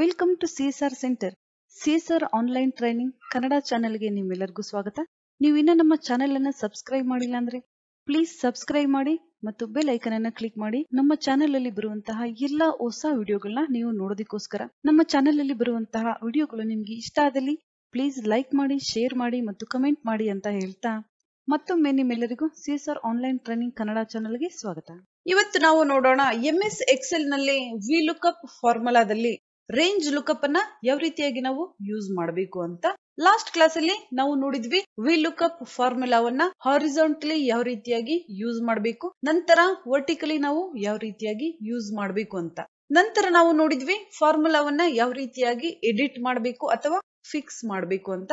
Welcome to CSR centre CSR online training Kannada ಚಾನೆಲ್ಗೆ ನಿಮ್ಮೆಲ್ಲರಿಗೂ ಸ್ವಾಗತ. ನೀವು ಇನ್ನ ನಮ್ಮ ಚಾನೆಲ್ ಅನ್ನ ಸಬ್ಸ್ಕ್ರೈಬ್ ಮಾಡಿಲ್ಲ ಅಂದ್ರೆ ಪ್ಲೀಸ್ ಸಬ್ಸ್ಕ್ರೈಬ್ ಮಾಡಿ ಮತ್ತು ಬೆಲ್ ಐಕನ್ ಅನ್ನ ಕ್ಲಿಕ್ ಮಾಡಿ. ನಮ್ಮ ಚಾನೆಲ್ ಅಲ್ಲಿ ಬರುವಂತಹ ಎಲ್ಲಾ ಹೊಸ ವಿಡಿಯೋಗಳನ್ನ ನೀವು ನೋಡೋದಕ್ಕೋಸ್ಕರ ನಮ್ಮ ಚಾನೆಲ್ ಅಲ್ಲಿ ಬರುವಂತಹ ವಿಡಿಯೋಗಳು ನಿಮ್ಗೆ ಇಷ್ಟ ಆದಲ್ಲಿ ಪ್ಲೀಸ್ ಲೈಕ್ ಮಾಡಿ ಶೇರ್ ಮಾಡಿ ಮತ್ತು ಕಮೆಂಟ್ ಮಾಡಿ ಅಂತ ಹೇಳ್ತಾ ಮತ್ತೊಮ್ಮೆ ನಿಮ್ಮೆಲ್ಲರಿಗೂ ಸಿಎಸ್ಆರ್ ಆನ್ಲೈನ್ ಟ್ರೈನಿಂಗ್ ಕನ್ನಡ ಚಾನೆಲ್ಗೆ ಸ್ವಾಗತ. ಇವತ್ತು ನಾವು ನೋಡೋಣ ಎಂ ಎಸ್ ಎಕ್ಸೆಲ್ನಲ್ಲಿ ವಿ ಲುಕ್ಅಪ್ ಫಾರ್ಮುಲಾದಲ್ಲಿ ರೇಂಜ್ ಲುಕ್ಅಪ್ ಅನ್ನ ಯಾವ ರೀತಿಯಾಗಿ ನಾವು ಯೂಸ್ ಮಾಡಬೇಕು ಅಂತ ಲಾಸ್ಟ್ ಕ್ಲಾಸ್ ಅಲ್ಲಿ ನಾವು ನೋಡಿದ್ವಿ. ವಿ ಲುಕ್ಅಪ್ ಫಾರ್ಮುಲಾವನ್ನ ಹಾರಿಜಾಂಟ್ಲಿ ಯಾವ ರೀತಿಯಾಗಿ ಯೂಸ್ ಮಾಡಬೇಕು, ನಂತರ ವರ್ಟಿಕಲಿ ನಾವು ಯಾವ ರೀತಿಯಾಗಿ ಯೂಸ್ ಮಾಡಬೇಕು ಅಂತ. ನಂತರ ನಾವು ನೋಡಿದ್ವಿ ಫಾರ್ಮುಲಾವನ್ನ ಯಾವ ರೀತಿಯಾಗಿ ಎಡಿಟ್ ಮಾಡಬೇಕು ಅಥವಾ ಫಿಕ್ಸ್ ಮಾಡಬೇಕು ಅಂತ.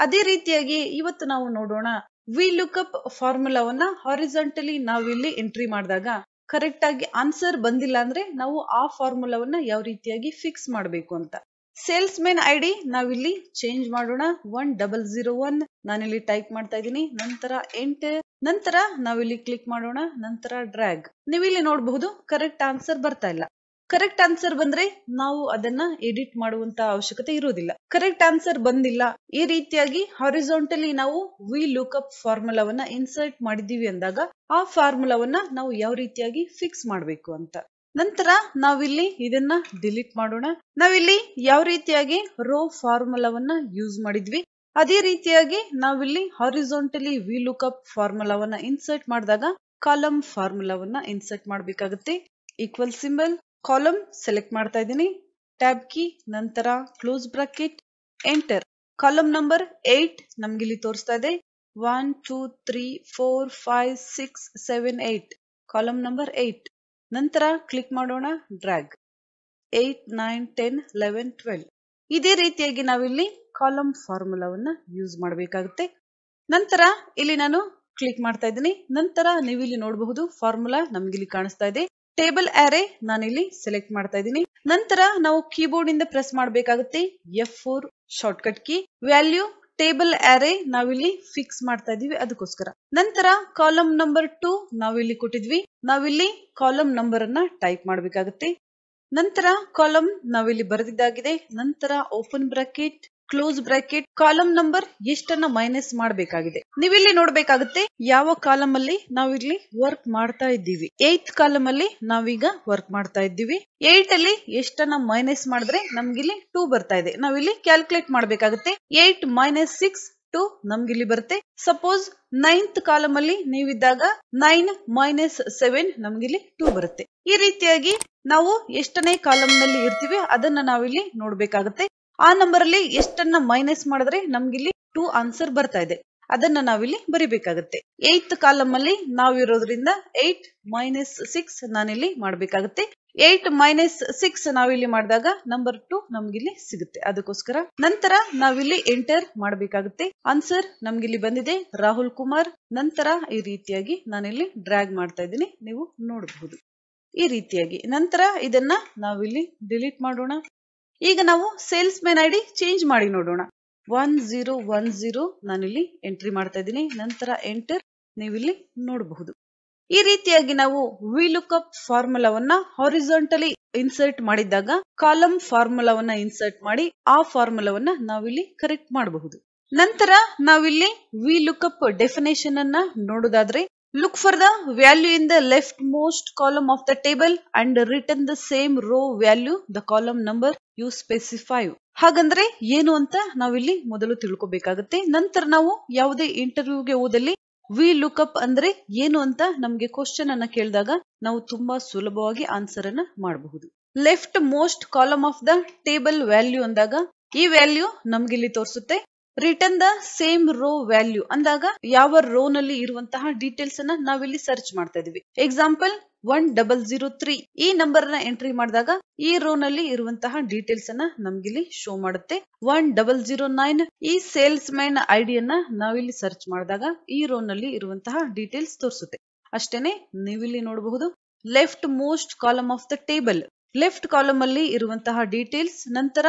ಅದೇ ರೀತಿಯಾಗಿ ಇವತ್ತು ನಾವು ನೋಡೋಣ. ವಿ ಲುಕ್ಅಪ್ ಫಾರ್ಮುಲಾವನ್ನ ಹಾರಿಜಾಂಟಲಿ ನಾವಿಲ್ಲಿ ಎಂಟ್ರಿ ಮಾಡಿದಾಗ ಕರೆಕ್ಟ್ ಆಗಿ ಆನ್ಸರ್ ಬಂದಿಲ್ಲ ಅಂದ್ರೆ ನಾವು ಆ ಫಾರ್ಮುಲಾವನ್ನ ಯಾವ ರೀತಿಯಾಗಿ ಫಿಕ್ಸ್ ಮಾಡಬೇಕು ಅಂತ. ಸೇಲ್ಸ್ ಮೆನ್ ಐ ಡಿ ನಾವಿಲ್ಲಿ ಚೇಂಜ್ ಮಾಡೋಣ. ಒನ್ ಡಬಲ್ ಜೀರೋ ಒನ್ ನಾನಿಲ್ಲಿ ಟೈಪ್ ಮಾಡ್ತಾ ಇದ್ದೀನಿ. ನಂತರ ಎಂಟ್ ನಂತರ ನಾವಿಲ್ಲಿ ಕ್ಲಿಕ್ ಮಾಡೋಣ. ನಂತರ ಡ್ರ್ಯಾಗ್ ನೀವಿಲ್ಲಿ ನೋಡಬಹುದು ಕರೆಕ್ಟ್ ಆನ್ಸರ್ ಬರ್ತಾ ಇಲ್ಲ. ಕರೆಕ್ಟ್ ಆನ್ಸರ್ ಬಂದ್ರೆ ನಾವು ಅದನ್ನ ಎಡಿಟ್ ಮಾಡುವಂತ ಅವಶ್ಯಕತೆ ಇರುವುದಿಲ್ಲ. ಕರೆಕ್ಟ್ ಆನ್ಸರ್ ಬಂದಿಲ್ಲ. ಈ ರೀತಿಯಾಗಿ ಹಾರಿಜಾಂಟಲಿ ನಾವು ವಿ ಲುಕ್ಅಪ್ ಫಾರ್ಮುಲಾವನ್ನ ಇನ್ಸರ್ಟ್ ಮಾಡಿದೀವಿ ಅಂದಾಗ ಆ ಫಾರ್ಮುಲಾವನ್ನ ನಾವು ಯಾವ ರೀತಿಯಾಗಿ ಫಿಕ್ಸ್ ಮಾಡಬೇಕು ಅಂತ. ನಂತರ ನಾವಿಲ್ಲಿ ಇದನ್ನ ಡಿಲೀಟ್ ಮಾಡೋಣ. ನಾವಿಲ್ಲಿ ಯಾವ ರೀತಿಯಾಗಿ ರೋ ಫಾರ್ಮುಲಾವನ್ನ ಯೂಸ್ ಮಾಡಿದ್ವಿ? ಅದೇ ರೀತಿಯಾಗಿ ನಾವಿಲ್ಲಿ ಹಾರಿಜಾಂಟಲಿ ವಿ ಲುಕ್ಅಪ್ ಫಾರ್ಮುಲಾವನ್ನ ಇನ್ಸರ್ಟ್ ಮಾಡಿದಾಗ ಕಾಲಮ್ ಫಾರ್ಮುಲಾವನ್ನ ಇನ್ಸರ್ಟ್ ಮಾಡಬೇಕಾಗುತ್ತೆ. ಈಕ್ವಲ್ ಸಿಂಬಲ್ ಕಾಲಮ್ ಸೆಲೆಕ್ಟ್ ಮಾಡ್ತಾ ಇದ್ದೀನಿ. ಟ್ಯಾಬ್ ಕಿ ನಂತರ close bracket enter column number eight ನಮ್ಗೆ ಇಲ್ಲಿ ತೋರಿಸ್ತಾ ಇದೆ. One two three four five six seven eight column number eight ನಂತರ ಕ್ಲಿಕ್ ಮಾಡೋಣ drag eight nine ten eleven twelve ಇದೇ ರೀತಿಯಾಗಿ ನಾವಿಲ್ಲಿ ಕಾಲಮ್ ಫಾರ್ಮುಲಾವನ್ನ ಯೂಸ್ ಮಾಡಬೇಕಾಗುತ್ತೆ. ನಂತರ ಇಲ್ಲಿ ನಾನು ಕ್ಲಿಕ್ ಮಾಡ್ತಾ ಇದ್ದೀನಿ. ನಂತರ ನೀವು ಇಲ್ಲಿ ನೋಡಬಹುದು ಫಾರ್ಮುಲಾ ನಮ್ಗೆ ಇಲ್ಲಿ ಕಾಣಿಸ್ತಾ ಇದೆ. ಟೇಬಲ್ ಆರೆ ನಾನಿಲ್ಲಿ ಸೆಲೆಕ್ಟ್ ಮಾಡ್ತಾ ಇದ್ದೀನಿ. ನಂತರ ನಾವು ಕೀಬೋರ್ಡ್ ಇಂದ ಪ್ರೆಸ್ ಮಾಡಬೇಕಾಗುತ್ತೆ F four shortcut key. Value table array ನಾವಿಲ್ಲಿ ಫಿಕ್ಸ್ ಮಾಡ್ತಾ ಇದೀವಿ ಅದಕ್ಕೋಸ್ಕರ. ನಂತರ ಕಾಲಮ್ ನಂಬರ್ ಟೂ ನಾವಿಲ್ಲಿ ಕೊಟ್ಟಿದ್ವಿ. ನಾವಿಲ್ಲಿ ಕಾಲಮ್ ನಂಬರ್ ಅನ್ನ ಟೈಪ್ ಮಾಡಬೇಕಾಗುತ್ತೆ. ನಂತರ ಕಾಲಮ್ ನಾವಿಲ್ಲಿ ಬರೆದಿದ್ದಾಗಿದೆ. ನಂತರ open bracket close bracket column number ಎಷ್ಟನ್ನ minus ಮಾಡಬೇಕಾಗಿದೆ. ನೀವಿಲ್ಲಿ ನೋಡ್ಬೇಕಾಗುತ್ತೆ ಯಾವ ಕಾಲಮ್ ಅಲ್ಲಿ ನಾವಿಲ್ಲಿ ವರ್ಕ್ ಮಾಡ್ತಾ ಇದ್ದೀವಿ. ಏತ್ ಕಾಲಮ್ ಅಲ್ಲಿ ನಾವೀಗ ವರ್ಕ್ ಮಾಡ್ತಾ ಇದ್ದೀವಿ. ಏಟ್ ಅಲ್ಲಿ ಎಷ್ಟನ್ನ ಮೈನಸ್ ಮಾಡಿದ್ರೆ ನಮ್ಗಿಲ್ಲಿ ಟೂ ಬರ್ತಾ ಇದೆ. ನಾವಿಲ್ಲಿ ಕ್ಯಾಲ್ಕುಲೇಟ್ ಮಾಡ್ಬೇಕಾಗುತ್ತೆ ಏಟ್ ಮೈನಸ್ ಸಿಕ್ಸ್ ಟು ನಮ್ಗಿಲ್ಲಿ ಬರುತ್ತೆ. ಸಪೋಸ್ ನೈನ್ತ್ ಕಾಲಮ್ ಅಲ್ಲಿ ನೀವಿದ್ದಾಗ ನೈನ್ ಮೈನಸ್ ಸೆವೆನ್ ನಮ್ಗಿಲ್ಲಿ ಟೂ ಬರುತ್ತೆ. ಈ ರೀತಿಯಾಗಿ ನಾವು ಎಷ್ಟನೇ ಕಾಲಮ್ನಲ್ಲಿ ಇರ್ತೀವಿ ಅದನ್ನ ನಾವಿಲ್ಲಿ ನೋಡ್ಬೇಕಾಗುತ್ತೆ. ಆ ನಂಬರ್ ಅಲ್ಲಿ ಎಷ್ಟನ್ನ ಮೈನಸ್ ಮಾಡಿದ್ರೆ ನಮ್ಗಿಲ್ಲಿ ಟೂ ಆನ್ಸರ್ ಬರ್ತಾ ಇದೆ. ಅದನ್ನ ನಾವಿಲ್ಲಿ ಬರಿಬೇಕಾಗುತ್ತೆ. ಏತ್ ಕಾಲಮ್ ಅಲ್ಲಿ ನಾವಿರೋದ್ರಿಂದ ಏಟ್ ಮೈನಸ್ ಸಿಕ್ಸ್ ನಾನಿಲ್ಲಿ ಮಾಡ್ಬೇಕಾಗುತ್ತೆ. ಏಟ್ ಮೈನಸ್ ಸಿಕ್ಸ್ ನಾವಿಲ್ಲಿ ಮಾಡಿದಾಗ ನಂಬರ್ ಟು ನಮ್ಗಿಲ್ಲಿ ಸಿಗುತ್ತೆ. ಅದಕ್ಕೋಸ್ಕರ ನಂತರ ನಾವಿಲ್ಲಿ ಎಂಟರ್ ಮಾಡಬೇಕಾಗುತ್ತೆ. ಆನ್ಸರ್ ನಮ್ಗಿಲ್ಲಿ ಬಂದಿದೆ. ರಾಹುಲ್ ಕುಮಾರ್, ನಂತರ ಈ ರೀತಿಯಾಗಿ ನಾನಿಲ್ಲಿ ಡ್ರ್ಯಾಗ್ ಮಾಡ್ತಾ ಇದ್ದೀನಿ. ನೀವು ನೋಡಬಹುದು. ಈ ರೀತಿಯಾಗಿ. ನಂತರ ಇದನ್ನ ನಾವಿಲ್ಲಿ ಡಿಲೀಟ್ ಮಾಡೋಣ. ಈಗ ನಾವು salesmen I D change ಮಾಡಿ ನೋಡೋಣ. ಒನ್ ಜೀರೋ ಒನ್ ಜೀರೋ ನಾನಿಲ್ಲಿ ಎಂಟ್ರಿ ಮಾಡ್ತಾ ಇದ್ದೀನಿ. ನಂತರ ಎಂಟರ್ ನೀವಿಲ್ಲಿ ನೋಡಬಹುದು. ಈ ರೀತಿಯಾಗಿ ನಾವು ವಿ ಲುಕ್ಅಪ್ ಫಾರ್ಮುಲಾವನ್ನ ಹಾರಿಸಾಂಟಲಿ ಇನ್ಸರ್ಟ್ ಮಾಡಿದಾಗ ಕಾಲಮ್ ಫಾರ್ಮುಲಾವನ್ನ ಇನ್ಸರ್ಟ್ ಮಾಡಿ ಆ ಫಾರ್ಮುಲಾವನ್ನ ನಾವಿಲ್ಲಿ ಕರೆಕ್ಟ್ ಮಾಡಬಹುದು. ನಂತರ ನಾವಿಲ್ಲಿ ವಿ ಲುಕ್ಅಪ್ ಡೆಫಿನೇಷನ್ ಅನ್ನ ನೋಡೋದಾದ್ರೆ look for the value in the left most column of the table and return the same row value the column number you specify ಹಾಗಂದ್ರೆ ಏನು ಅಂತ ನಾವಿಲ್ಲಿ ಮೊದಲು ತಿಳ್ಕೊಬೇಕಾಗುತ್ತೆ. ನಂತರ ನಾವು ಯಾವುದೇ ಇಂಟರ್ವ್ಯೂಗೆ ಹೋದಲ್ಲಿ ವಿ ಲುಕ್ಅಪ್ ಅಂದ್ರೆ ಏನು ಅಂತ ನಮ್ಗೆ ಕ್ವಶನ್ ಅನ್ನ ಕೇಳಿದಾಗ ನಾವು ತುಂಬಾ ಸುಲಭವಾಗಿ ಆನ್ಸರ್ ಅನ್ನ ಮಾಡಬಹುದು. Left most column of the table value ಅಂದಾಗ ಈ ವ್ಯಾಲ್ಯೂ ನಮ್ಗೆ ಇಲ್ಲಿ ತೋರಿಸುತ್ತೆ. Return the same row value ಅಂದಾಗ ಯಾವ ರೋ ನಲ್ಲಿ ಇರುವಂತಹ ಡೀಟೇಲ್ಸ್ ಅನ್ನ ನಾವಿಲ್ಲಿ ಸರ್ಚ್ ಮಾಡ್ತಾ ಇದೀವಿ. Example one double zero three ಈ ನಂಬರ್ನ ಎಂಟ್ರಿ ಮಾಡಿದಾಗ ಈ ರೋ ನಲ್ಲಿ ಇರುವಂತಹ ಡೀಟೇಲ್ಸ್ ಅನ್ನ ನಮ್ಗಿಲ್ಲಿ ಶೋ ಮಾಡುತ್ತೆ. ಒನ್ ಡಬಲ್ ಜೀರೋ ನೈನ್ ಈ ಸೇಲ್ಸ್ ಮ್ಯಾನ್ ಐಡಿಯನ್ನ ನಾವಿಲ್ಲಿ ಸರ್ಚ್ ಮಾಡಿದಾಗ ಈ ರೋ ನಲ್ಲಿ ಇರುವಂತಹ ಡೀಟೇಲ್ಸ್ ತೋರಿಸುತ್ತೆ. ಅಷ್ಟೇನೆ ನೀವಿಲ್ಲಿ ನೋಡಬಹುದು. Left most column of the table left column ಅಲ್ಲಿ ಇರುವಂತಹ ಡೀಟೇಲ್ಸ್ ನಂತರ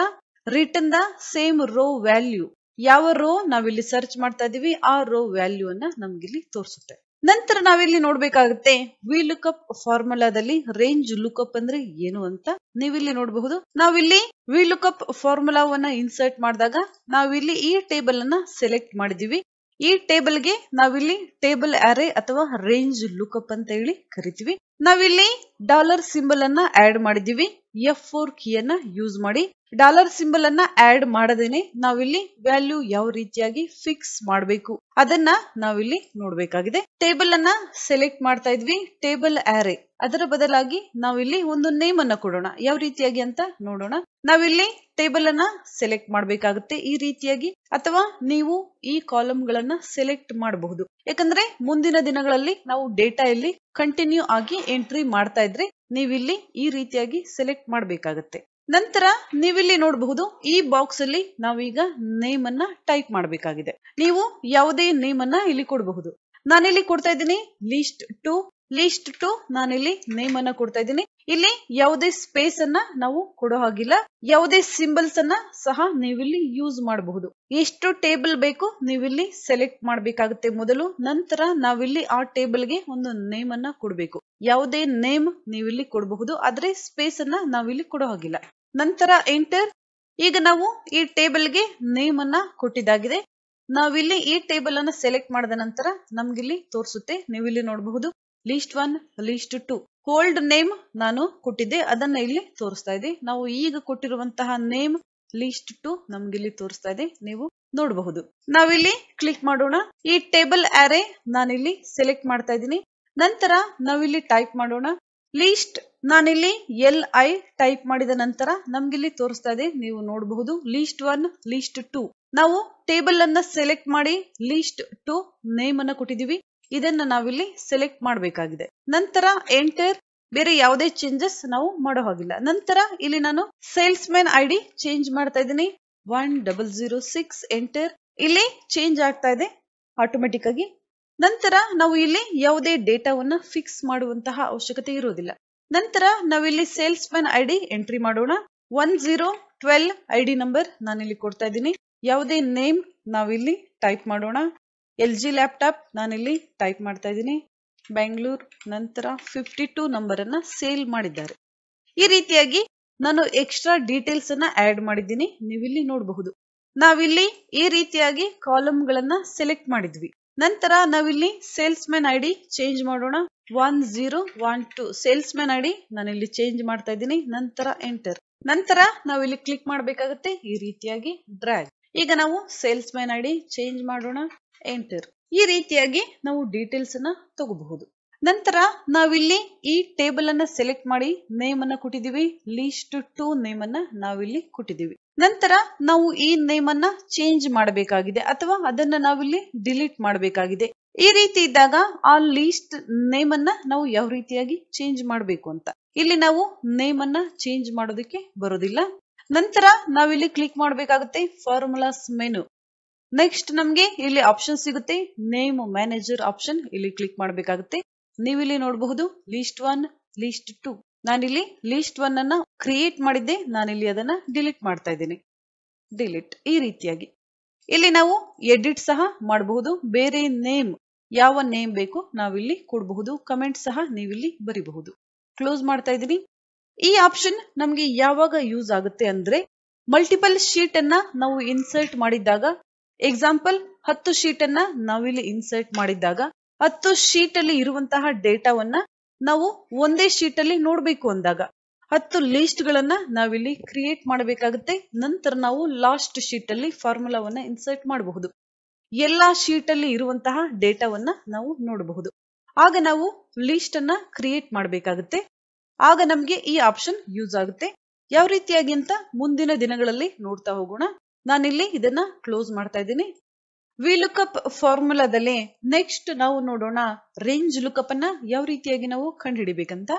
return the same row value ಯಾವ ರೋ ನಾವಿಲ್ಲಿ ಸರ್ಚ್ ಮಾಡ್ತಾ ಇದೀವಿ ಆ ರೋ ವ್ಯಾಲ್ಯೂ ಅನ್ನ ನಮ್ಗಿಲ್ಲಿ ತೋರಿಸುತ್ತೆ. ನಂತರ ನಾವಿಲ್ಲಿ ನೋಡ್ಬೇಕಾಗುತ್ತೆ ವಿ ಲುಕಪ್ ಫಾರ್ಮುಲಾದಲ್ಲಿ ರೇಂಜ್ ಲುಕಪ್ ಅಂದ್ರೆ ಏನು ಅಂತ ನೀವಿಲ್ಲಿ ನೋಡಬಹುದು. ನಾವಿಲ್ಲಿ ವಿ ಲುಕಪ್ ಫಾರ್ಮುಲಾವನ್ನ ಇನ್ಸರ್ಟ್ ಮಾಡಿದಾಗ ನಾವಿಲ್ಲಿ ಈ ಟೇಬಲ್ ಅನ್ನ ಸೆಲೆಕ್ಟ್ ಮಾಡಿದೀವಿ ಈ ಟೇಬಲ್ಗೆ ನಾವಿಲ್ಲಿ ಟೇಬಲ್ ಅರೆ ಅಥವಾ ರೇಂಜ್ ಲುಕಪ್ ಅಂತ ಹೇಳಿ ಕರಿತೀವಿ. ನಾವಿಲ್ಲಿ ಡಾಲರ್ ಸಿಂಬಲ್ ಅನ್ನ ಆಡ್ ಮಾಡಿದೀವಿ ಎಫ್ ಫೋರ್ ಕೀಯನ್ನ ಯೂಸ್ ಮಾಡಿ. ಡಾಲರ್ ಸಿಂಬಲ್ ಅನ್ನ ಆಡ್ ಮಾಡದೇನೆ ನಾವಿಲ್ಲಿ ವ್ಯಾಲ್ಯೂ ಯಾವ ರೀತಿಯಾಗಿ ಫಿಕ್ಸ್ ಮಾಡಬೇಕು. ಅದನ್ನ ನಾವಿಲ್ಲಿ ನೋಡ್ಬೇಕಾಗಿದೆ. ಟೇಬಲ್ ಅನ್ನ ಸೆಲೆಕ್ಟ್ ಮಾಡ್ತಾ ಇದ್ವಿ. ಟೇಬಲ್ ಆರೆ. ಅದರ ಬದಲಾಗಿ ನಾವಿಲ್ಲಿ ಒಂದು ನೇಮ್ ಅನ್ನ ಕೊಡೋಣ. ಯಾವ ರೀತಿಯಾಗಿ ಅಂತ ನೋಡೋಣ. ನಾವಿಲ್ಲಿ ಟೇಬಲ್ ಅನ್ನ ಸೆಲೆಕ್ಟ್ ಮಾಡಬೇಕಾಗುತ್ತೆ ಈ ರೀತಿಯಾಗಿ. ಅಥವಾ ನೀವು ಈ ಕಾಲಮ್ ಗಳನ್ನ ಸೆಲೆಕ್ಟ್ ಮಾಡಬಹುದು. ಯಾಕಂದ್ರೆ ಮುಂದಿನ ದಿನಗಳಲ್ಲಿ ನಾವು ಡೇಟಾ ಇಲ್ಲಿ ಕಂಟಿನ್ಯೂ ಆಗಿ ಎಂಟ್ರಿ ಮಾಡ್ತಾ ಇದ್ರೆ ನೀವಿಲ್ಲಿ ಈ ರೀತಿಯಾಗಿ ಸೆಲೆಕ್ಟ್ ಮಾಡಬೇಕಾಗತ್ತೆ. ನಂತರ ನೀವಿಲ್ಲಿ ನೋಡಬಹುದು ಈ ಬಾಕ್ಸ್ ಅಲ್ಲಿ ನಾವೀಗ ನೇಮ್ ಅನ್ನ ಟೈಪ್ ಮಾಡಬೇಕಾಗಿದೆ. ನೀವು ಯಾವುದೇ ನೇಮ್ ಅನ್ನ ಇಲ್ಲಿ ಕೊಡಬಹುದು. ನಾನಿಲ್ಲಿ ಕೊಡ್ತಾ ಇದ್ದೀನಿ ಲಿಸ್ಟ್ ಟು ಲಿಸ್ಟ್ ಟು ನಾನಿಲ್ಲಿ ನೇಮ್ ಅನ್ನ ಕೊಡ್ತಾ ಇದ್ದೀನಿ. ಇಲ್ಲಿ ಯಾವುದೇ ಸ್ಪೇಸ್ ಅನ್ನ ನಾವು ಕೊಡೋ ಹಾಗಿಲ್ಲ. ಯಾವುದೇ ಸಿಂಬಲ್ಸ್ ಅನ್ನ ಸಹ ನೀವಿಲ್ಲಿ ಯೂಸ್ ಮಾಡಬಹುದು. ಎಷ್ಟು ಟೇಬಲ್ ಬೇಕು ನೀವಿಲ್ಲಿ ಸೆಲೆಕ್ಟ್ ಮಾಡಬೇಕಾಗುತ್ತೆ ಮೊದಲು, ನಂತರ ನಾವಿಲ್ಲಿ ಆ ಟೇಬಲ್ಗೆ ಒಂದು ನೇಮ್ ಅನ್ನ ಕೊಡಬೇಕು. ಯಾವುದೇ ನೇಮ್ ನೀವಿಲ್ಲಿ ಕೊಡಬಹುದು, ಆದ್ರೆ ಸ್ಪೇಸ್ ಅನ್ನ ನಾವಿಲ್ಲಿ ಕೊಡೋ ಹಾಗಿಲ್ಲ. ನಂತರ ಎಂಟರ್ ಈಗ ನಾವು ಈ ಟೇಬಲ್ಗೆ ನೇಮ್ ಅನ್ನ ಕೊಟ್ಟಿದ್ದಾಗಿದೆ. ನಾವಿಲ್ಲಿ ಈ ಟೇಬಲ್ ಅನ್ನ ಸೆಲೆಕ್ಟ್ ಮಾಡಿದ ನಂತರ ನಮ್ಗಿಲ್ಲಿ ತೋರಿಸುತ್ತೆ. ನೀವಿಲ್ಲಿ ನೋಡಬಹುದು. List one list two hold name ನಾನು ಕೊಟ್ಟಿದ್ದೆ. ಅದನ್ನ ಇಲ್ಲಿ ತೋರಿಸ್ತಾ ಇದೆ ನಾವು ಈಗ ಕೊಟ್ಟಿರುವಂತಹ ನೇಮ್ ಲೀಸ್ಟ್ ಟು ನಮ್ಗಿಲ್ಲಿ ತೋರಿಸ್ತಾ ಇದೆ. ನೀವು ನೋಡಬಹುದು. ನಾವಿಲ್ಲಿ ಕ್ಲಿಕ್ ಮಾಡೋಣ. ಈ ಟೇಬಲ್ ಆರೆ ನಾನಿಲ್ಲಿ ಸೆಲೆಕ್ಟ್ ಮಾಡ್ತಾ ಇದ್ದೀನಿ. ನಂತರ ನಾವಿಲ್ಲಿ ಟೈಪ್ ಮಾಡೋಣ. ಲೀಸ್ಟ್ ನಾನಿಲ್ಲಿ ಎಲ್ ಐ ಟೈಪ್ ಮಾಡಿದ ನಂತರ ನಮ್ಗಿಲ್ಲಿ ತೋರಿಸ್ತಾ ಇದೆ, ನೀವು ನೋಡಬಹುದು. ಲೀಸ್ಟ್ ಒನ್ ಲೀಸ್ಟ್ ಟು ನಾವು ಟೇಬಲ್ ಅನ್ನ ಸೆಲೆಕ್ಟ್ ಮಾಡಿ ಲೀಸ್ಟ್ ಟು ನೇಮ್ ಅನ್ನ ಕೊಟ್ಟಿದೀವಿ. ಇದನ್ನ ನಾವಿಲ್ಲಿ ಸೆಲೆಕ್ಟ್ ಮಾಡಬೇಕಾಗಿದೆ. ನಂತರ ಎಂಟರ್ ಬೇರೆ ಯಾವುದೇ ಚೇಂಜಸ್ ನಾವು ಮಾಡೋ ಹಾಗಿಲ್ಲ. ನಂತರ ಇಲ್ಲಿ ನಾನು salesman I D change ಮಾಡ್ತಾ ಇದ್ದೀನಿ. One double zero six enter ಇಲ್ಲಿ ಚೇಂಜ್ ಆಗ್ತಾ ಇದೆ. ಆಟೋಮೆಟಿಕ್ ಆಗಿ ನಂತರ ನಾವು ಇಲ್ಲಿ ಯಾವುದೇ ಡೇಟಾವನ್ನ ಫಿಕ್ಸ್ ಮಾಡುವಂತಹ ಅವಶ್ಯಕತೆ ಇರೋದಿಲ್ಲ ನಂತರ ನಾವಿಲ್ಲಿ ಸೇಲ್ಸ್ ಮ್ಯಾನ್ ಐ ಎಂಟ್ರಿ ಮಾಡೋಣ. One zero twelve I D number ನಾನಿಲ್ಲಿ ಕೊಡ್ತಾ ಇದ್ದೀನಿ. ಯಾವುದೇ ನೇಮ್ ನಾವಿಲ್ಲಿ ಟೈಪ್ ಮಾಡೋಣ. ಎಲ್ ಜಿ ಲ್ಯಾಪ್ಟಾಪ್ ನಾನಿಲ್ಲಿ ಟೈಪ್ ಮಾಡ್ತಾ ಇದ್ದೀನಿ. ಬೆಂಗಳೂರು ನಂತರ ಫಿಫ್ಟಿ ಟೂ ನಂಬರ್ ಅನ್ನ ಸೇಲ್ ಮಾಡಿದ್ದಾರೆ. ಈ ರೀತಿಯಾಗಿ ನಾನು ಎಕ್ಸ್ಟ್ರಾ ಡೀಟೇಲ್ಸ್ ಅನ್ನ ಆಡ್ ಮಾಡಿದ್ದೀನಿ. ನೀವಿಲ್ಲಿ ನೋಡಬಹುದು. ನಾವಿಲ್ಲಿ ಈ ರೀತಿಯಾಗಿ ಕಾಲಮ್ ಗಳನ್ನ ಸೆಲೆಕ್ಟ್ ಮಾಡಿದ್ವಿ. ನಂತರ ನಾವಿಲ್ಲಿ salesman I D change ಮಾಡೋಣ. One zero one two. Salesman I D ನಾನಿಲ್ಲಿ ಚೇಂಜ್ ಮಾಡ್ತಾ ಇದ್ದೀನಿ. ನಂತರ ಎಂಟರ್. ನಂತರ ನಾವಿಲ್ಲಿ ಕ್ಲಿಕ್ ಮಾಡಬೇಕಾಗುತ್ತೆ ಈ ರೀತಿಯಾಗಿ ಡ್ರ್ಯಾಗ್. ಈಗ ನಾವು salesman I D change ಮಾಡೋಣ. ಎಂಟರ್. ಈ ರೀತಿಯಾಗಿ ನಾವು ಡೀಟೇಲ್ಸ್ ಅನ್ನ ತಗೋಬಹುದು. ನಂತರ ನಾವಿಲ್ಲಿ ಈ ಟೇಬಲ್ ಅನ್ನ ಸೆಲೆಕ್ಟ್ ಮಾಡಿ ನೇಮ್ ಅನ್ನ ಕೊಟ್ಟಿದೀವಿ ಲೀಸ್ಟ್ ಟು ನೇಮ್ ಅನ್ನ ನಾವಿಲ್ಲಿ ಕೊಟ್ಟಿದೀವಿ ನಂತರ ನಾವು ಈ ನೇಮ್ ಅನ್ನ ಚೇಂಜ್ ಮಾಡಬೇಕಾಗಿದೆ ಅಥವಾ ಅದನ್ನ ನಾವಿಲ್ಲಿ ಡಿಲೀಟ್ ಮಾಡಬೇಕಾಗಿದೆ. ಈ ರೀತಿ ಇದ್ದಾಗ ಆ ಲೀಸ್ಟ್ ನೇಮ್ ಅನ್ನ ನಾವು ಯಾವ ರೀತಿಯಾಗಿ ಚೇಂಜ್ ಮಾಡಬೇಕು ಅಂತ. ಇಲ್ಲಿ ನಾವು ನೇಮ್ ಅನ್ನ ಚೇಂಜ್ ಮಾಡೋದಕ್ಕೆ ಬರೋದಿಲ್ಲ. ನಂತರ ನಾವಿಲ್ಲಿ ಕ್ಲಿಕ್ ಮಾಡಬೇಕಾಗುತ್ತೆ ಫಾರ್ಮುಲಾಸ್ ಮೆನು ನೆಕ್ಸ್ಟ್ ನಮ್ಗೆ ಇಲ್ಲಿ ಆಪ್ಷನ್ ಸಿಗುತ್ತೆ. ನೇಮ್ ಮ್ಯಾನೇಜರ್ ಆಪ್ಷನ್ ಇಲ್ಲಿ ಕ್ಲಿಕ್ ಮಾಡಬೇಕಾಗುತ್ತೆ. ನೀವಿಲ್ಲಿ ನೋಡಬಹುದು ಲೀಸ್ಟ್ ಒನ್ ಲೀಸ್ಟ್ ಟು ನಾನಿಲ್ಲಿ ಲೀಸ್ಟ್ ಒನ್ ಅನ್ನ ಕ್ರಿಯೇಟ್ ಮಾಡಿದ್ದೆ, ನಾನಿಲ್ಲಿ ಅದನ್ನ ಡಿಲೀಟ್ ಮಾಡ್ತಾ ಇದ್ದೀನಿ. ಡಿಲೀಟ್ ಈ ರೀತಿಯಾಗಿ. ಇಲ್ಲಿ ನಾವು ಎಡಿಟ್ ಸಹ ಮಾಡಬಹುದು, ಬೇರೆ ನೇಮ್ ಯಾವ ನೇಮ್ ಬೇಕು ನಾವಿಲ್ಲಿ ಕೊಡಬಹುದು ಕಮೆಂಟ್ ಸಹ ನೀವಿಲ್ಲಿ ಬರಿಬಹುದು. ಕ್ಲೋಸ್ ಮಾಡ್ತಾ ಇದ್ದೀನಿ. ಈ ಆಪ್ಷನ್ ನಮ್ಗೆ ಯಾವಾಗ ಯೂಸ್ ಆಗುತ್ತೆ ಅಂದ್ರೆ ಮಲ್ಟಿಪಲ್ ಶೀಟ್ ಅನ್ನ ನಾವು ಇನ್ಸರ್ಟ್ ಮಾಡಿದ್ದಾಗ ಎಕ್ಸಾಂಪಲ್ ಹತ್ತು ಶೀಟ್ ಅನ್ನ ನಾವಿಲ್ಲಿ ಇನ್ಸರ್ಟ್ ಮಾಡಿದ್ದಾಗ, ಹತ್ತು ಶೀಟ್ ಅಲ್ಲಿ ಇರುವಂತಹ ಡೇಟಾವನ್ನ ನಾವು ಒಂದೇ ಶೀಟ್ ಅಲ್ಲಿ ನೋಡ್ಬೇಕು ಅಂದಾಗ ಹತ್ತು ಲಿಸ್ಟ್ ಗಳನ್ನ ನಾವಿಲ್ಲಿ ಕ್ರಿಯೇಟ್ ಮಾಡಬೇಕಾಗುತ್ತೆ. ನಂತರ ನಾವು ಲಾಸ್ಟ್ ಶೀಟ್ ಅಲ್ಲಿ ಫಾರ್ಮುಲಾವನ್ನ ಇನ್ಸರ್ಟ್ ಮಾಡಬಹುದು. ಎಲ್ಲಾ ಶೀಟ್ ಅಲ್ಲಿ ಇರುವಂತಹ ಡೇಟಾವನ್ನ ನಾವು ನೋಡಬಹುದು. ಆಗ ನಾವು ಲಿಸ್ಟ್ ಅನ್ನ ಕ್ರಿಯೇಟ್ ಮಾಡಬೇಕಾಗುತ್ತೆ. ಆಗ ನಮ್ಗೆ ಈ ಆಪ್ಷನ್ ಯೂಸ್ ಆಗುತ್ತೆ. ಯಾವ ರೀತಿಯಾಗಿ ಅಂತ ಮುಂದಿನ ದಿನಗಳಲ್ಲಿ ನೋಡ್ತಾ ಹೋಗೋಣ. ನಾನಿಲ್ಲಿ ಇದನ್ನ ಕ್ಲೋಸ್ ಮಾಡ್ತಾ ಇದ್ದೀನಿ. ವಿ ಲುಕಪ್ ಫಾರ್ಮುಲಾದಲ್ಲಿ ನೆಕ್ಸ್ಟ್ ನಾವು ನೋಡೋಣ ರೇಂಜ್ ಲುಕಪ್ ಅನ್ನ ಯಾವ ರೀತಿಯಾಗಿ ನಾವು ಕಂಡುಹಿಡಿಬೇಕಂತ.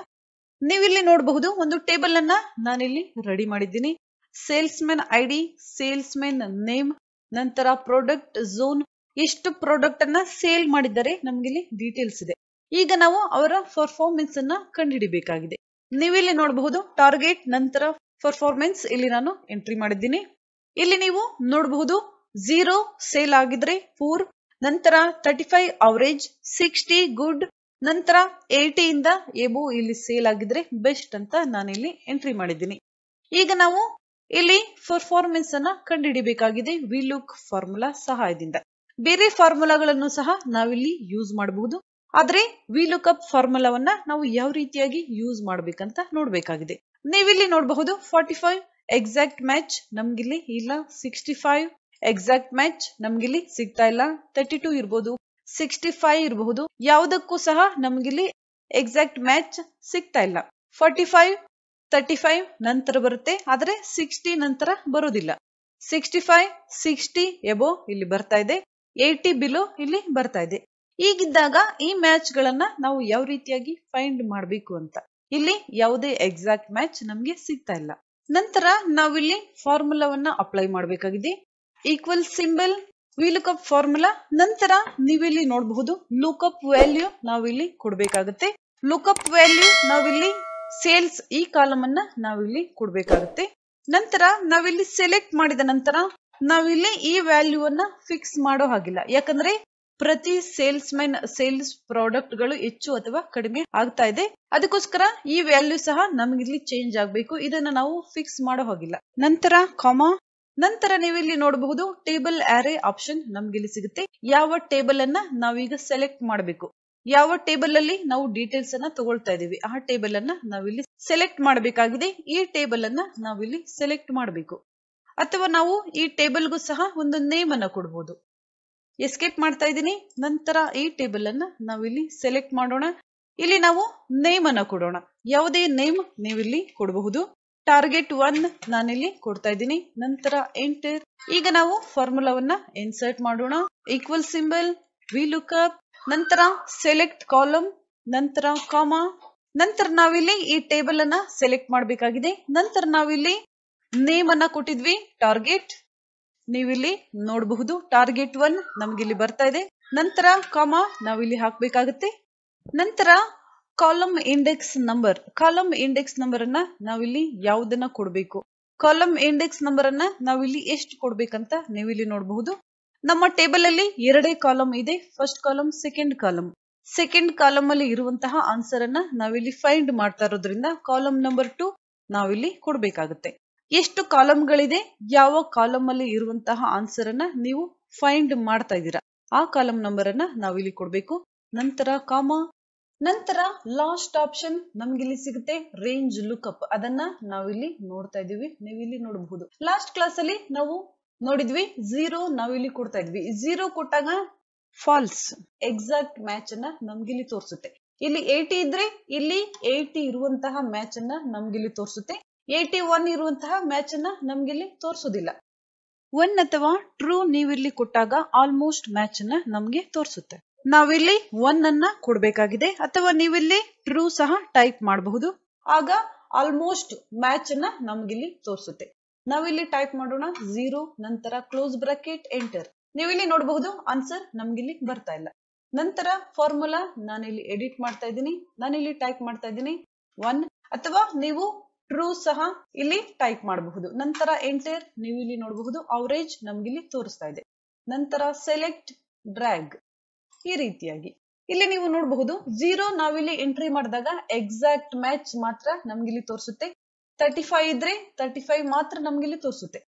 ನೀವಿಲ್ಲಿ ನೋಡಬಹುದು ಒಂದು ಟೇಬಲ್ ಅನ್ನ ನಾನಿಲ್ಲಿ ರೆಡಿ ಮಾಡಿದ್ದೀನಿ. Salesman I D salesmen name ನಂತರ ಪ್ರಾಡಕ್ಟ್ ಝೋನ್ ಎಷ್ಟು ಪ್ರಾಡಕ್ಟ್ ಅನ್ನ ಸೇಲ್ ಮಾಡಿದ್ದಾರೆ ನಮ್ಗಿಲ್ಲಿ ಡೀಟೇಲ್ಸ್ ಇದೆ. ಈಗ ನಾವು ಅವರ ಪರ್ಫಾರ್ಮೆನ್ಸ್ ಅನ್ನ ಕಂಡುಹಿಡಿಬೇಕಾಗಿದೆ. ನೀವಿಲ್ಲಿ ನೋಡಬಹುದು ಟಾರ್ಗೆಟ್ ನಂತರ ಪರ್ಫಾರ್ಮೆನ್ಸ್ ಇಲ್ಲಿ ನಾನು ಎಂಟ್ರಿ ಮಾಡಿದ್ದೀನಿ. ಇಲ್ಲಿ ನೀವು ನೋಡಬಹುದು ಝೀರೋ ಸೇಲ್ ಆಗಿದ್ರೆ ಪೂರ್ ನಂತರ thirty five average sixty good, ನಂತರ ಏಯ್ಟಿಯಿಂದ ಎಬೋ ಇಲ್ಲಿ ಸೇಲ್ ಆಗಿದ್ರೆ ಬೆಸ್ಟ್ ಅಂತ ನಾನಿಲ್ಲಿ ಎಂಟ್ರಿ ಮಾಡಿದ್ದೀನಿ. ಈಗ ನಾವು ಇಲ್ಲಿ ಪರ್ಫಾರ್ಮೆನ್ಸ್ ಅನ್ನ ಕಂಡುಹಿಡಿಬೇಕಾಗಿದೆ ವಿಲುಕ್ ಫಾರ್ಮುಲಾ ಸಹಾಯದಿಂದ. ಬೇರೆ ಫಾರ್ಮುಲಾಗಳನ್ನು ಸಹ ನಾವಿಲ್ಲಿ ಯೂಸ್ ಮಾಡಬಹುದು. ಆದ್ರೆ ವಿಲುಕಪ್ ಫಾರ್ಮುಲಾವನ್ನ ನಾವು ಯಾವ ರೀತಿಯಾಗಿ ಯೂಸ್ ಮಾಡ್ಬೇಕಂತ ನೋಡ್ಬೇಕಾಗಿದೆ. ನೀವಿಲ್ಲಿ ನೋಡಬಹುದು ಫಾರ್ಟಿ ಫೈವ್ ಎಕ್ಸಾಕ್ಟ್ ಮ್ಯಾಚ್, ನಮ್ಗಿಲ್ಲಿ ಇಲ್ಲ ಸಿಕ್ಸ್ಟಿ ಫೈವ್ ಎಕ್ಸಾಕ್ಟ್ ಮ್ಯಾಚ್ ನಮ್ಗಿಲ್ಲಿ ಸಿಗ್ತಾ ಇಲ್ಲ. ತರ್ಟಿ ಟೂ ಇರ್ಬೋದು ಸಿಕ್ಸ್ಟಿ ಫೈವ್ ಇರಬಹುದು, ಯಾವುದಕ್ಕೂ ಸಹ ನಮ್ಗಿಲ್ಲಿ ಎಕ್ಸಾಕ್ಟ್ ಮ್ಯಾಚ್ ಸಿಗ್ತಾ ಇಲ್ಲ. ಫಾರ್ಟಿ ಫೈವ್ ತರ್ಟಿ ಫೈವ್ ನಂತರ ಬರುತ್ತೆ, ಆದ್ರೆ ಸಿಕ್ಸ್ಟಿ ನಂತರ ಬರೋದಿಲ್ಲ. ಸಿಕ್ಸ್ಟಿ ಫೈವ್ ಸಿಕ್ಸ್ಟಿ ಎಬೋ ಇಲ್ಲಿ ಬರ್ತಾ ಇದೆ ಏಟಿ ಬಿಲೋ ಇಲ್ಲಿ ಬರ್ತಾ ಇದೆ. ಈಗಿದ್ದಾಗ ಈ ಮ್ಯಾಚ್ ಗಳನ್ನ ನಾವು ಯಾವ ರೀತಿಯಾಗಿ ಫೈಂಡ್ ಮಾಡಬೇಕು ಅಂತ. ಇಲ್ಲಿ ಯಾವುದೇ ಎಕ್ಸಾಕ್ಟ್ ಮ್ಯಾಚ್ ನಮ್ಗೆ ಸಿಗ್ತಾ ಇಲ್ಲ. ನಂತರ ನಾವಿಲ್ಲಿ ಫಾರ್ಮುಲಾವನ್ನ ಅಪ್ಲೈ ಮಾಡಬೇಕಾಗಿದೆ. ಈಕ್ವಲ್ ಸಿಂಬಲ್ ವಿಲುಕಪ್ ಫಾರ್ಮುಲಾ ನಂತರ ನೀವಿಲ್ಲಿ ನೋಡಬಹುದು ಲುಕಪ್ ವ್ಯಾಲ್ಯೂ ನಾವಿಲ್ಲಿ ಕೊಡ್ಬೇಕಾಗುತ್ತೆ. ಲುಕಪ್ ವ್ಯಾಲ್ಯೂ ನಾವಿಲ್ಲಿ ಸೇಲ್ಸ್ ಈ ಕಾಲಮ್ ಅನ್ನ ನಾವಿಲ್ಲಿ ಕೊಡಬೇಕಾಗುತ್ತೆ. ನಂತರ ನಾವಿಲ್ಲಿ ಸೆಲೆಕ್ಟ್ ಮಾಡಿದ ನಂತರ ನಾವಿಲ್ಲಿ ಈ ವ್ಯಾಲ್ಯೂ ಅನ್ನ ಫಿಕ್ಸ್ ಮಾಡೋ ಹಾಗಿಲ್ಲ. ಯಾಕಂದ್ರೆ ಪ್ರತಿ ಸೇಲ್ಸ್ ಮೆನ್ ಸೇಲ್ಸ್ ಪ್ರಾಡಕ್ಟ್ಗಳು ಹೆಚ್ಚು ಅಥವಾ ಕಡಿಮೆ ಆಗ್ತಾ ಇದೆ. ಅದಕ್ಕೋಸ್ಕರ ಈ ವ್ಯಾಲ್ಯೂ ಸಹ ನಮ್ಗಿಲ್ಲಿ ಚೇಂಜ್ ಆಗ್ಬೇಕು. ಇದನ್ನ ನಾವು ಫಿಕ್ಸ್ ಮಾಡೋ ಹಾಗಿಲ್ಲ. ನಂತರ ಕಾಮ ನಂತರ ನೀವಿಲ್ಲಿ ನೋಡಬಹುದು ಟೇಬಲ್ ಆರೆ ಆಪ್ಷನ್ ನಮ್ಗಿಲ್ಲಿ ಸಿಗುತ್ತೆ. ಯಾವ ಟೇಬಲ್ ಅನ್ನ ನಾವೀಗ ಸೆಲೆಕ್ಟ್ ಮಾಡಬೇಕು. ಯಾವ ಟೇಬಲ್ ಅಲ್ಲಿ ನಾವು ಡೀಟೇಲ್ಸ್ ಅನ್ನ ತಗೊಳ್ತಾ ಇದೀವಿ ಆ ಟೇಬಲ್ ಅನ್ನ ನಾವಿಲ್ಲಿ ಸೆಲೆಕ್ಟ್ ಮಾಡಬೇಕಾಗಿದೆ. ಈ ಟೇಬಲ್ ಅನ್ನ ನಾವಿಲ್ಲಿ ಸೆಲೆಕ್ಟ್ ಮಾಡಬೇಕು. ಅಥವಾ ನಾವು ಈ ಟೇಬಲ್ಗೂ ಸಹ ಒಂದು ನೇಮ್ ಅನ್ನ ಕೊಡಬಹುದು ಎಸ್ಕೇಪ್ ಮಾಡ್ತಾ ಇದ್ದೀನಿ. ನಂತರ ಈ ಟೇಬಲ್ ಅನ್ನ ನಾವಿಲ್ಲಿ ಸೆಲೆಕ್ಟ್ ಮಾಡೋಣ. ಇಲ್ಲಿ ನಾವು ನೇಮ್ ಅನ್ನ ಕೊಡೋಣ. ಯಾವುದೇ ನೇಮ್ ನೀವಿಲ್ಲಿ ಕೊಡಬಹುದು. ಟಾರ್ಗೆಟ್ ಒನ್ ನಾನಿಲ್ಲಿ ಕೊಡ್ತಾ ಇದ್ದೀನಿ. ನಂತರ ಎಂಟರ್ ಈಗ ನಾವು ಫಾರ್ಮುಲಾವನ್ನ ಇನ್ಸರ್ಟ್ ಮಾಡೋಣ. ಈಕ್ವಲ್ ಸಿಂಬಲ್ ವಿ ಲುಕ್ಅಪ್ ನಂತರ ಸೆಲೆಕ್ಟ್ ಕಾಲಮ್ ನಂತರ ಕಾಮಾ ನಂತರ ನಾವಿಲ್ಲಿ ಈ ಟೇಬಲ್ ಅನ್ನ ಸೆಲೆಕ್ಟ್ ಮಾಡಬೇಕಾಗಿದೆ. ನಂತರ ನಾವಿಲ್ಲಿ ನೇಮ್ ಅನ್ನ ಕೊಟ್ಟಿದ್ವಿ ಟಾರ್ಗೆಟ್ ನೀವಿಲ್ಲಿ ನೋಡಬಹುದು ಟಾರ್ಗೆಟ್ ಒನ್ ನಮ್ಗಿಲ್ಲಿ ಬರ್ತಾ ಇದೆ. ನಂತರ ಕಾಮ ನಾವಿಲ್ಲಿ ಹಾಕ್ಬೇಕಾಗುತ್ತೆ. ನಂತರ column index number column index number ಅನ್ನ ನಾವಿಲ್ಲಿ ಯಾವುದನ್ನ ಕೊಡಬೇಕು? ಕಾಲಮ್ ಇಂಡೆಕ್ಸ್ ನಂಬರ್ ಅನ್ನ ನಾವಿಲ್ಲಿ ಎಷ್ಟು ಕೊಡ್ಬೇಕಂತ ನೀವಿಲ್ಲಿ ನೋಡಬಹುದು. ನಮ್ಮ ಟೇಬಲ್ ಅಲ್ಲಿ ಎರಡೇ ಕಾಲಮ್ ಇದೆ. First column second column second column ಅಲ್ಲಿ ಇರುವಂತಹ ಆನ್ಸರ್ ಅನ್ನ ನಾವಿಲ್ಲಿ ಫೈಂಡ್ ಮಾಡ್ತಾ ಇರೋದ್ರಿಂದ ಕಾಲಮ್ ನಂಬರ್ ಟು ನಾವಿಲ್ಲಿ ಕೊಡ್ಬೇಕಾಗುತ್ತೆ. ಎಷ್ಟು ಕಾಲಮ್ಗಳಿದೆ ಯಾವ ಕಾಲಮ್ ಅಲ್ಲಿ ಇರುವಂತಹ ಆನ್ಸರ್ ಅನ್ನ ನೀವು ಫೈಂಡ್ ಮಾಡ್ತಾ ಇದ್ದೀರಾ? ಆ ಕಾಲಮ್ ನಂಬರ್ ಅನ್ನ ನಾವಿಲ್ಲಿ ಕೊಡ್ಬೇಕು. ನಂತರ ಕಾಮ ನಂತರ ಲಾಸ್ಟ್ ಆಪ್ಷನ್ ನಮ್ಗಿಲ್ಲಿ ಸಿಗುತ್ತೆ ರೇಂಜ್ ಲುಕ್ಅಪ್ ಅದನ್ನ ನಾವಿಲ್ಲಿ ನೋಡ್ತಾ ಇದೀವಿ ಇಲ್ಲಿ ನೋಡಬಹುದು. ಲಾಸ್ಟ್ ಕ್ಲಾಸ್ ಅಲ್ಲಿ ನಾವು ನೋಡಿದ್ವಿ ಝೀರೋ ನಾವಿಲ್ಲಿ ಕೊಡ್ತಾ ಇದ್ವಿ. ಝೀರೋ ಕೊಟ್ಟಾಗ ಫಾಲ್ಸ್ ಎಕ್ಸಾಕ್ಟ್ ಮ್ಯಾಚ್ ಅನ್ನ ನಮ್ಗಿಲ್ಲಿ ತೋರಿಸುತ್ತೆ. ಇಲ್ಲಿ ಏಟಿ ಇದ್ರೆ ಇಲ್ಲಿ ಏಟಿ ಇರುವಂತಹ ಮ್ಯಾಚ್ ಅನ್ನ ನಮ್ಗಿಲ್ಲಿ ತೋರಿಸುತ್ತೆ. ಏಟಿ ಒನ್ ಇರುವಂತಹ ಮ್ಯಾಚ್ ಅನ್ನ ನಮ್ಗಿಲ್ಲಿ ತೋರಿಸೋದಿಲ್ಲ. ಒನ್ ಅಥವಾ ಟ್ರೂ ನೀವಿಲ್ಲಿ ಕೊಟ್ಟಾಗ ಆಲ್ಮೋಸ್ಟ್ ಮ್ಯಾಚ್ ಅನ್ನ ನಮ್ಗೆ ತೋರಿಸುತ್ತೆ. ನಾವಿಲ್ಲಿ ಒನ್ ಅನ್ನ ಕೊಡ್ಬೇಕಾಗಿದೆ. ಅಥವಾ ನೀವಿಲ್ಲಿ ಟ್ರೂ ಸಹ ಟೈಪ್ ಮಾಡಬಹುದು. ಆಗ ಆಲ್ಮೋಸ್ಟ್ ಮ್ಯಾಚ್ ಅನ್ನ ನಮ್ಗಿಲ್ಲಿ ತೋರಿಸುತ್ತೆ. ನಾವಿಲ್ಲಿ ಟೈಪ್ ಮಾಡೋಣ. ಝೀರೋ ನಂತರ ಕ್ಲೋಸ್ ಬ್ರಾಕೆಟ್ ಎಂಟರ್ ನೀವಿಲ್ಲಿ ನೋಡಬಹುದು ಆನ್ಸರ್ ನಮ್ಗಿಲ್ಲಿ ಬರ್ತಾ ಇಲ್ಲ. ನಂತರ ಫಾರ್ಮುಲಾ ನಾನಿಲ್ಲಿ ಎಡಿಟ್ ಮಾಡ್ತಾ ಇದ್ದೀನಿ. ನಾನಿಲ್ಲಿ ಟೈಪ್ ಮಾಡ್ತಾ ಇದ್ದೀನಿ. ಒನ್ ಅಥವಾ ನೀವು ಟ್ರೂ ಸಹ ಇಲ್ಲಿ ಟೈಪ್ ಮಾಡಬಹುದು. ನಂತರ ಎಂಟರ್ ನೀವು ಇಲ್ಲಿ ನೋಡಬಹುದು ಅವರೇಜ್ ನಮ್ಗಿಲ್ಲಿ ತೋರಿಸ್ತಾ ಇದೆ. ನಂತರ ಸೆಲೆಕ್ಟ್ ಡ್ರ್ಯಾಗ್ ಈ ರೀತಿಯಾಗಿ. ಇಲ್ಲಿ ನೀವು ನೋಡಬಹುದು ಜೀರೋ ನಾವಿಲ್ಲಿ ಎಂಟ್ರಿ ಮಾಡಿದಾಗ ಎಕ್ಸಾಕ್ಟ್ ಮ್ಯಾಚ್ ಮಾತ್ರ ನಮ್ಗಿಲ್ಲಿ ತೋರಿಸುತ್ತೆ. ತರ್ಟಿ ಫೈವ್ ಇದ್ರೆ ತರ್ಟಿ ಫೈವ್ ಮಾತ್ರ ನಮ್ಗಿಲ್ಲಿ ತೋರಿಸುತ್ತೆ.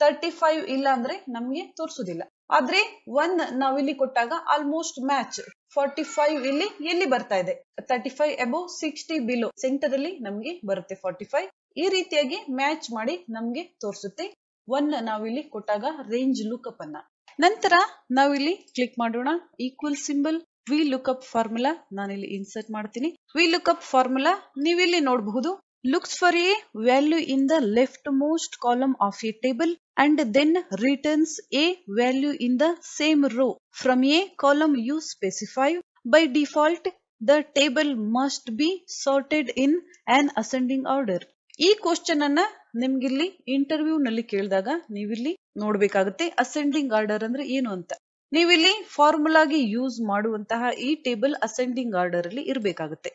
ತರ್ಟಿ ಫೈವ್ ಇಲ್ಲ ಅಂದ್ರೆ ನಮ್ಗೆ ತೋರಿಸುದಿಲ್ಲ. ಆದ್ರೆ ಒನ್ ನಾವಿಲ್ಲಿ ಕೊಟ್ಟಾಗ ಆಲ್ಮೋಸ್ಟ್ ಮ್ಯಾಚ್ ಫಾರ್ಟಿ ಫೈವ್ ಇಲ್ಲಿ ಎಲ್ಲಿ ಬರ್ತಾ ಇದೆ. Thirty five above sixty below centre ಅಲ್ಲಿ ನಮ್ಗೆ ಬರುತ್ತೆ ಫಾರ್ಟಿ ಫೈವ್ ಈ ರೀತಿಯಾಗಿ ಮ್ಯಾಚ್ ಮಾಡಿ ನಮ್ಗೆ ತೋರಿಸುತ್ತೆ. ಒನ್ ನಾವಿಲ್ಲಿ ಕೊಟ್ಟಾಗ ರೇಂಜ್ ಲುಕ್ಅಪ್ ಅನ್ನ. ನಂತರ ನಾವು ಇಲ್ಲಿ ಕ್ಲಿಕ್ ಮಾಡೋಣ. Equal symbol V lookup formula ನಾನು ಇಲ್ಲಿ ಇನ್ಸರ್ಟ್ ಮಾಡ್ತೀನಿ. ವಿ ಲುಕ್ ಅಪ್ ಫಾರ್ಮುಲಾ ನೀವು ಇಲ್ಲಿ ನೋಡಬಹುದು. Looks for a value in the leftmost column of a table and then returns a value in the same row from a column you specify by default the table must be sorted in an ascending order ಈ question ಅನ್ನ ನಿಮ್ಗಿಲ್ಲಿ interview ನಲ್ಲಿ ಕೇಳಿದಾಗ ನೀವಿಲ್ಲಿ ನೋಡ್ಬೇಕಾಗುತ್ತೆ ascending order ಅಂದ್ರೆ ಏನು ಅಂತ. ನೀವಿಲ್ಲಿ ಫಾರ್ಮುಲಾಗಿ ಯೂಸ್ ಮಾಡುವಂತಹ ಈ ಟೇಬಲ್ ಅಸೆಂಡಿಂಗ್ ಆರ್ಡರ್ ಅಲ್ಲಿ ಇರಬೇಕಾಗುತ್ತೆ.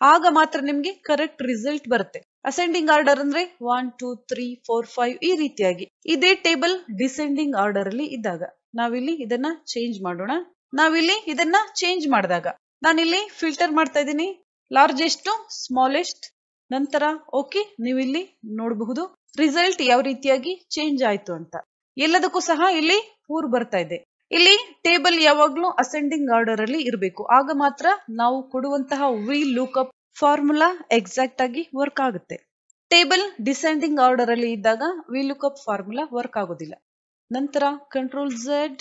ಆಗ ಮಾತ್ರ ನಿಮ್ಗೆ ಕರೆಕ್ಟ್ ರಿಸಲ್ಟ್ ಬರುತ್ತೆ. ಅಸೆಂಡಿಂಗ್ ಆರ್ಡರ್ ಅಂದ್ರೆ one two three four five ಈ ರೀತಿಯಾಗಿ. ಇದೇ ಟೇಬಲ್ ಡಿಸೆಂಡಿಂಗ್ ಆರ್ಡರ್ ಅಲ್ಲಿ ಇದ್ದಾಗ ನಾವಿಲ್ಲಿ ಇದನ್ನ ಚೇಂಜ್ ಮಾಡೋಣ. ನಾವಿಲ್ಲಿ ಇದನ್ನ ಚೇಂಜ್ ಮಾಡಿದಾಗ ನಾನಿಲ್ಲಿ ಫಿಲ್ಟರ್ ಮಾಡ್ತಾ ಇದ್ದೀನಿ. ಲಾರ್ಜೆಸ್ಟ್ ಸ್ಮಾಲೆಸ್ಟ್ ನಂತರ ಓಕೆ ನೀವು ಇಲ್ಲಿ ನೋಡಬಹುದು ರಿಸಲ್ಟ್ ಯಾವ ರೀತಿಯಾಗಿ ಚೇಂಜ್ ಆಯ್ತು ಅಂತ. ಎಲ್ಲದಕ್ಕೂ ಸಹ ಇಲ್ಲಿ ಊರ್ ಬರ್ತಾ ಇದೆ. ಇಲ್ಲಿ ಟೇಬಲ್ ಯಾವಾಗ್ಲೂ ಅಸೆಂಡಿಂಗ್ ಆರ್ಡರ್ ಅಲ್ಲಿ ಇರಬೇಕು. ಆಗ ಮಾತ್ರ ನಾವು ಕೊಡುವಂತಹ ವಿ ಲುಕ್ಅಪ್ ಫಾರ್ಮುಲಾ ಎಕ್ಸಾಕ್ಟ್ ಆಗಿ ವರ್ಕ್ ಆಗುತ್ತೆ. ಟೇಬಲ್ ಡಿಸೆಂಡಿಂಗ್ ಆರ್ಡರ್ ಅಲ್ಲಿ ಇದ್ದಾಗ ವಿ ಲುಕ್ಅಪ್ ಫಾರ್ಮುಲಾ ವರ್ಕ್ ಆಗೋದಿಲ್ಲ. ನಂತರ ಕಂಟ್ರೋಲ್ ಝೆಡ್